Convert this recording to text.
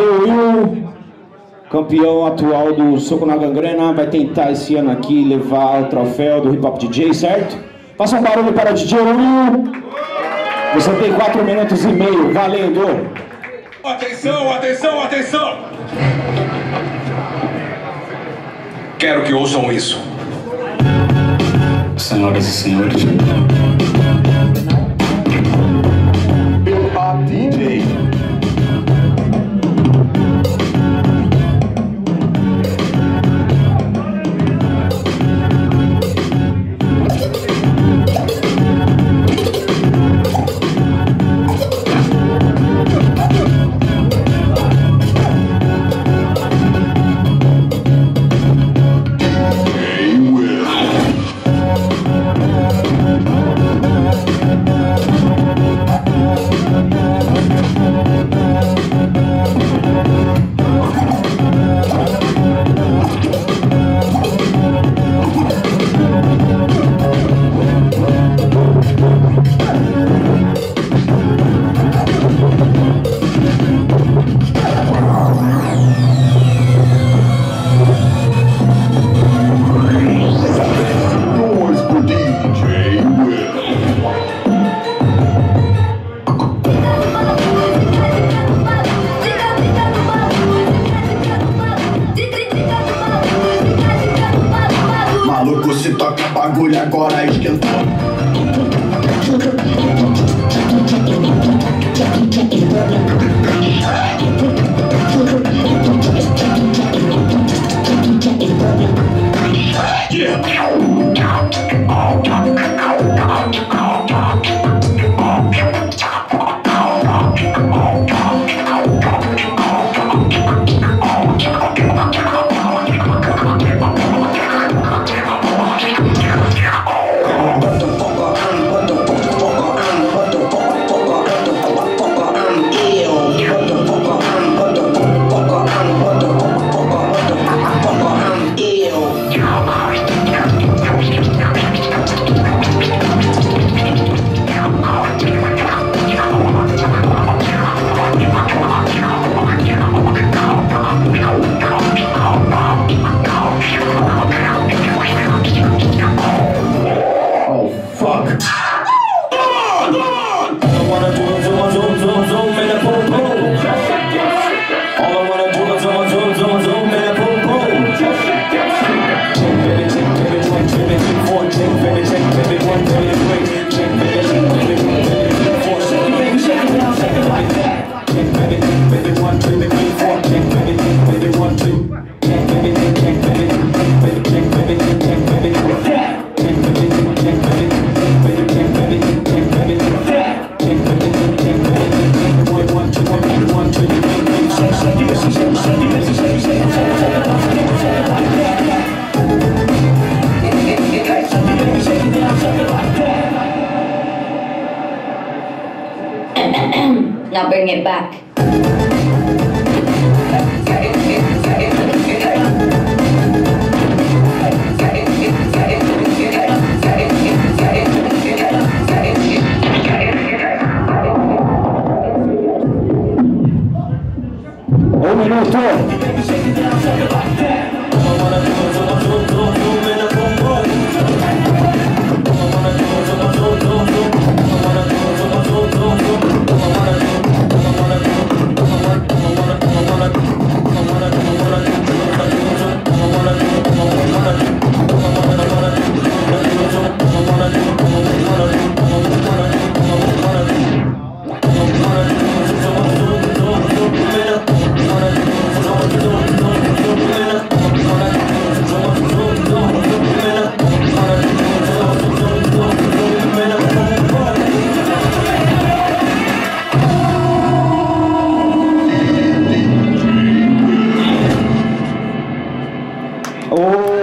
Will, campeão atual do Soco na Gangrena, vai tentar esse ano aqui levar o troféu do Hip Hop DJ, certo? Faça um barulho para o DJ Will. Você tem 4 minutos e meio, valendo! Atenção, atenção, atenção! Quero que ouçam isso. Senhoras e senhores. bagulho agora esquentou. Fuck. now bring it back. gustó. 오.